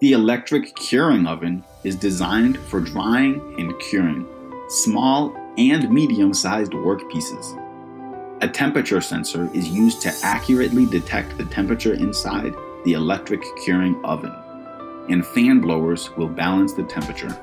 The electric curing oven is designed for drying and curing small and medium sized workpieces. A temperature sensor is used to accurately detect the temperature inside the electric curing oven, and fan blowers will balance the temperature.